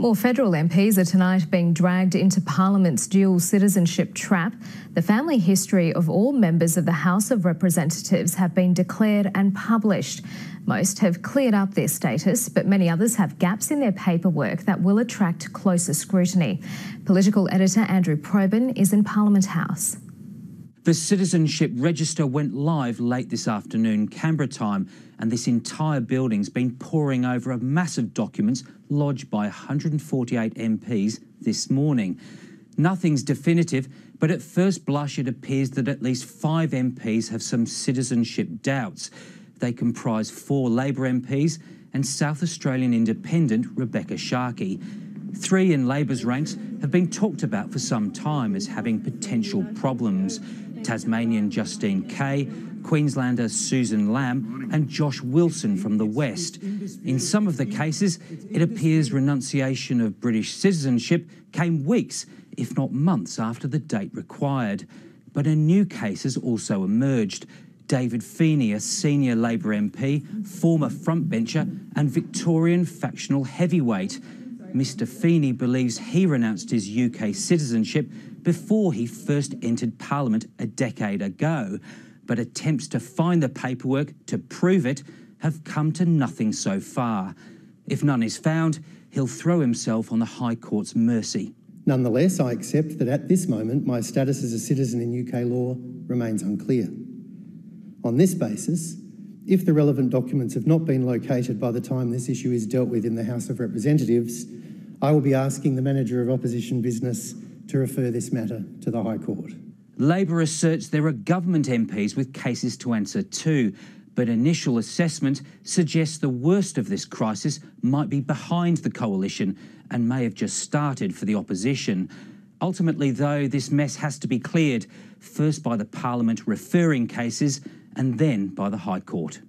More federal MPs are tonight being dragged into Parliament's dual citizenship trap. The family history of all members of the House of Representatives have been declared and published. Most have cleared up their status, but many others have gaps in their paperwork that will attract closer scrutiny. Political editor Andrew Probyn is in Parliament House. The citizenship register went live late this afternoon, Canberra time, and this entire building's been poring over a massive documents lodged by 148 MPs this morning. Nothing's definitive, but at first blush it appears that at least five MPs have some citizenship doubts. They comprise four Labor MPs and South Australian Independent Rebekha Sharkie. Three in Labor's ranks have been talked about for some time as having potential problems. Tasmanian Justine Keay, Queenslander Susan Lamb, and Josh Wilson from the West. In some of the cases, it appears renunciation of British citizenship came weeks, if not months, after the date required. But a new case has also emerged. David Feeney, a senior Labor MP, former frontbencher, and Victorian factional heavyweight. Mr. Feeney believes he renounced his UK citizenship before he first entered Parliament a decade ago, but attempts to find the paperwork to prove it have come to nothing so far. If none is found, he'll throw himself on the High Court's mercy. Nonetheless, I accept that at this moment my status as a citizen in UK law remains unclear. On this basis, if the relevant documents have not been located by the time this issue is dealt with in the House of Representatives, I will be asking the Manager of Opposition Business to refer this matter to the High Court. Labor asserts there are government MPs with cases to answer too, but initial assessment suggests the worst of this crisis might be behind the coalition and may have just started for the opposition. Ultimately, though, this mess has to be cleared, first by the Parliament referring cases and then by the High Court.